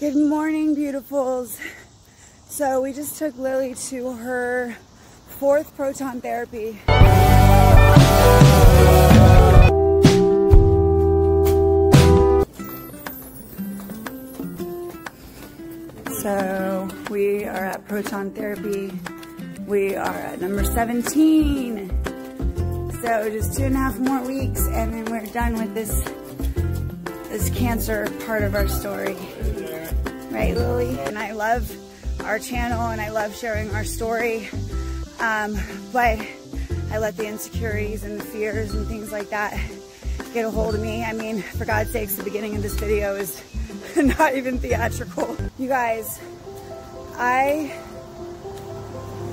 Good morning, beautifuls. So we just took Lily to her fourth proton therapy. So we are at proton therapy. We are at number 17. So just two and a half more weeks and then we're done with this this cancer part of our story. Right, Lily? And I love our channel and I love sharing our story. Um, but I let the insecurities and the fears and things like that get a hold of me. I mean, for God's sakes, the beginning of this video is not even theatrical. You guys, I,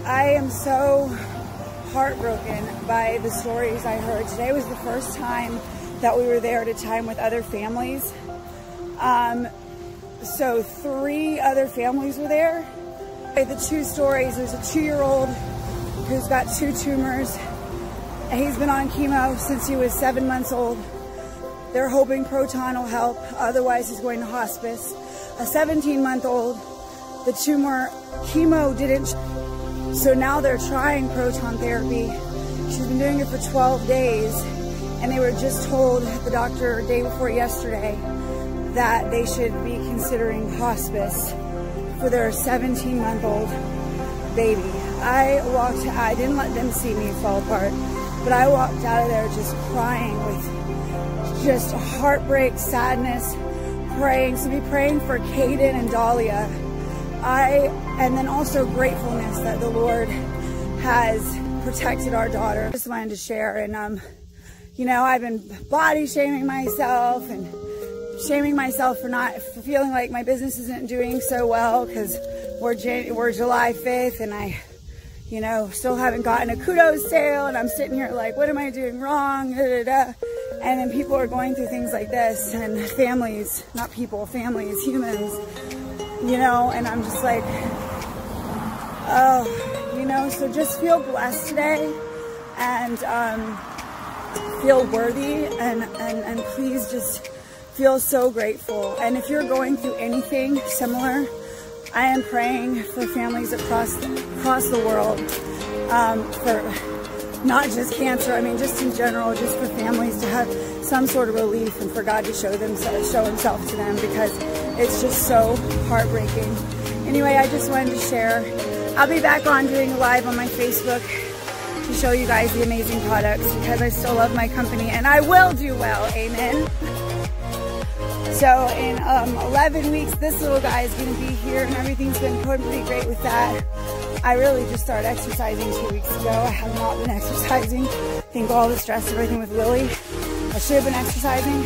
I am so heartbroken by the stories I heard. Today was the first time that we were there at a time with other families. Um, so three other families were there. The two stories, there's a two-year-old who's got two tumors. He's been on chemo since he was seven months old. They're hoping Proton will help, otherwise he's going to hospice. A 17 month old, the tumor chemo didn't, so now they're trying Proton therapy. She's been doing it for 12 days and they were just told, the doctor day before yesterday, that they should be considering hospice for their 17 month old baby. I walked, I didn't let them see me fall apart, but I walked out of there just crying with just heartbreak, sadness, praying. So be praying for Caden and Dahlia. I, and then also gratefulness that the Lord has protected our daughter. Just wanted to share and, um, you know, I've been body shaming myself and shaming myself for not for feeling like my business isn't doing so well because we're Jan we're July 5th and I you know still haven't gotten a kudos sale and I'm sitting here like what am I doing wrong da, da, da. And then people are going through things like this and families, not people, families, humans, you know, and I'm just like, oh, you know, so just feel blessed today and um, feel worthy and, and, and please just feel so grateful. And if you're going through anything similar, I am praying for families across, across the world um, for not just cancer, I mean just in general, just for families to have some sort of relief and for God to show them, show himself to them because it's just so heartbreaking. Anyway, I just wanted to share. I'll be back on doing live on my Facebook to show you guys the amazing products because I still love my company and I will do well, amen. So in um, 11 weeks, this little guy is gonna be here and everything's been pretty great with that. I really just started exercising two weeks ago. I have not been exercising. I think all the stress, everything with Lily. I should have been exercising,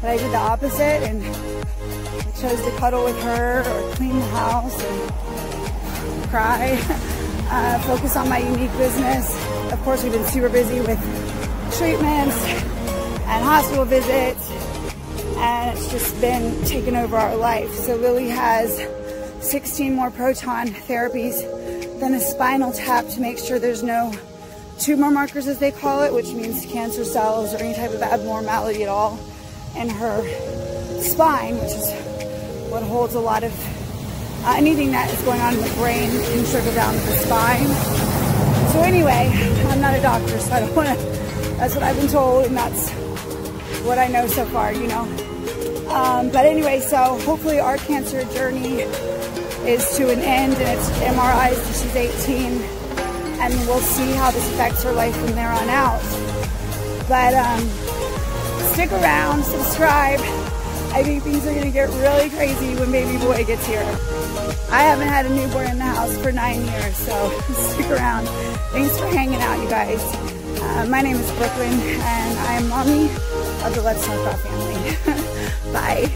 but I did the opposite and I chose to cuddle with her or clean the house and cry, uh, focus on my Younique business. Of course, we've been super busy with treatments and hospital visits and it's just been taken over our life. So Lily has 16 more proton therapies, then a spinal tap to make sure there's no tumor markers as they call it, which means cancer cells or any type of abnormality at all in her spine, which is what holds a lot of uh, anything that is going on in the brain can trickle down to the spine. So anyway, I'm not a doctor, so I don't want to, that's what I've been told, and that's what I know so far, you know. Um, but anyway, so hopefully our cancer journey is to an end and it's MRIs she's 18 and we'll see how this affects her life from there on out. But um, stick around, subscribe. I think things are gonna get really crazy when baby boy gets here. I haven't had a newborn in the house for nine years, so stick around. Thanks for hanging out, you guys. Uh, my name is Brooklin, and I am mommy of the Talk About family. Bye.